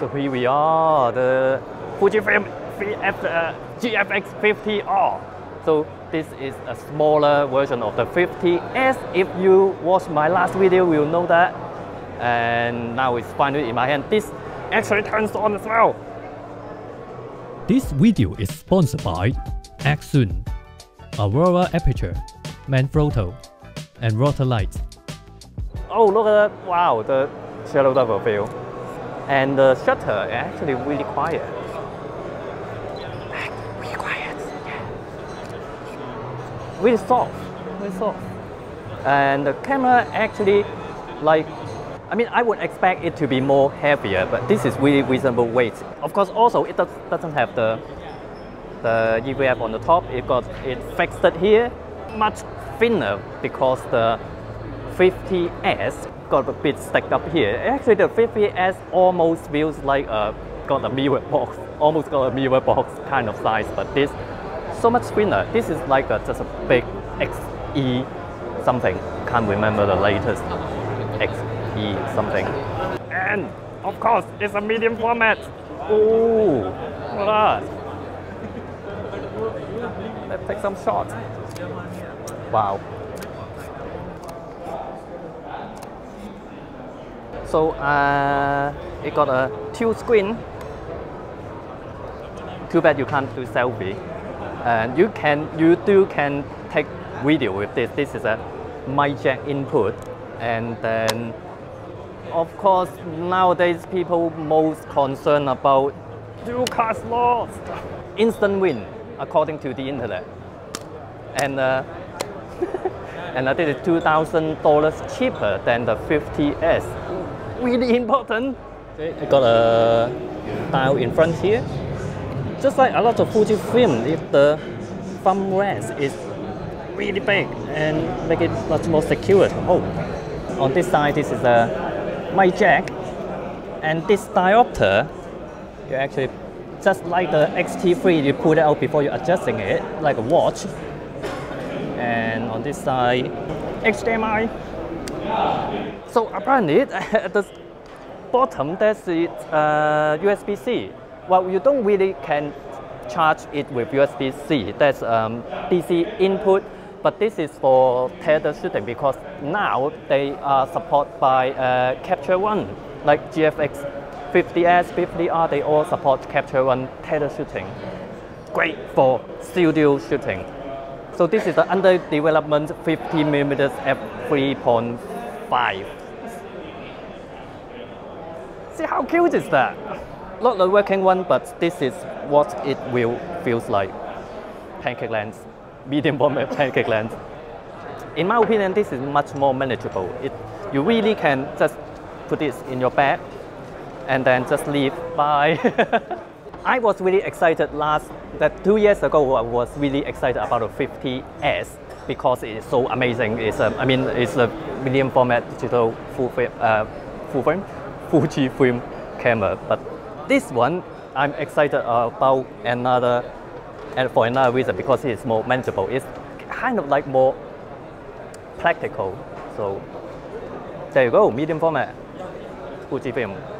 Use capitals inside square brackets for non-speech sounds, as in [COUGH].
So here we are, the Fujifilm uh, GFX 50R. So this is a smaller version of the 50S. If you watch my last video, you'll know that. And now it's finally in my hand. This actually turns on as well. This video is sponsored by Accsoon, Aurora Aperture, Manfrotto, and Rotolight. Oh, look at that. Wow, the shadow of field. And the shutter is actually really quiet. Really quiet. Yeah. Really soft. Really soft. And the camera actually like I mean, I would expect it to be more heavier, but this is really reasonable weight. Of course, also it does, doesn't have the the EVF on the top. It got it fixed here, much thinner because the 50S got a bit stacked up here. Actually, the 50S almost feels like a got a mirror box, almost got a mirror box kind of size, but this so much thinner. This is like a, just a big XE something. Can't remember the latest XE something. And of course, it's a medium format. Ooh, look at that. [LAUGHS] Let's take some shots. Wow. So uh, it got a two screen. Too bad you can't do selfie. And you can, you do can take video with this. This is a mic jack input, and then of course nowadays people most concerned about dual card slots, instant win according to the internet, and. Uh, [LAUGHS] and I think it's two thousand dollars cheaper than the 50s. Really important. I got a dial in front here. Just like a lot of Fujifilm, if the thumb rest is really big and make it much more secure hold. On this side, this is a mic jack, and this diopter, you actually just like the X-T3, you pull it out before you're adjusting it, like a watch and on this side HDMI. So apparently [LAUGHS] at the bottom there's uh, USB-C. Well, you don't really can charge it with USB-C. That's um, DC input, but this is for tether shooting because now they are supported by uh, Capture One, like GFX 50S, 50R, they all support Capture One tether shooting. Great for studio shooting. So this is the under development 50 millimeters f 3.5. See how cute is that? Not the working one, but this is what it will feels like. Pancake lens, medium format [LAUGHS] pancake lens. In my opinion, this is much more manageable. It, you really can just put this in your bag and then just leave. Bye. [LAUGHS] I was really excited last, that two years ago, I was really excited about the 50S because it's so amazing. It's a, I mean, it's a medium format digital full frame, uh, full frame, Fujifilm camera. But this one, I'm excited about another, and for another reason because it's more manageable. It's kind of like more practical. So there you go, medium format, Fujifilm.